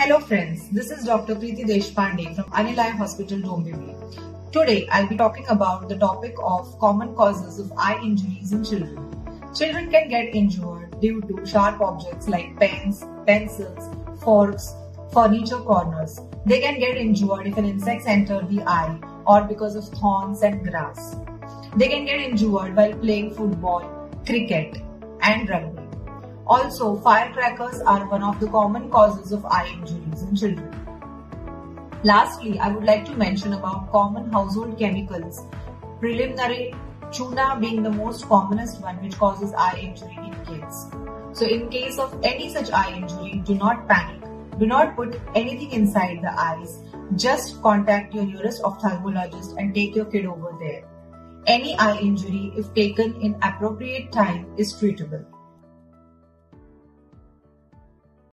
Hello friends, this is Dr. Priti Deshpande from Anil Eye Hospital, Dombivli. Today I'll be talking about the topic of common causes of eye injuries in children. Children can get injured due to sharp objects like pens, pencils, forks, furniture corners. They can get injured if an insect enters the eye or because of thorns and grass. They can get injured while playing football, cricket and rugby. Also, firecrackers are one of the common causes of eye injuries in children. Lastly, I would like to mention about common household chemicals. Preliminary chuna being the most commonest one which causes eye injury in kids. So in case of any such eye injury, do not panic. Do not put anything inside the eyes. Just contact your nearest ophthalmologist and take your kid over there. Any eye injury, if taken in appropriate time, is treatable.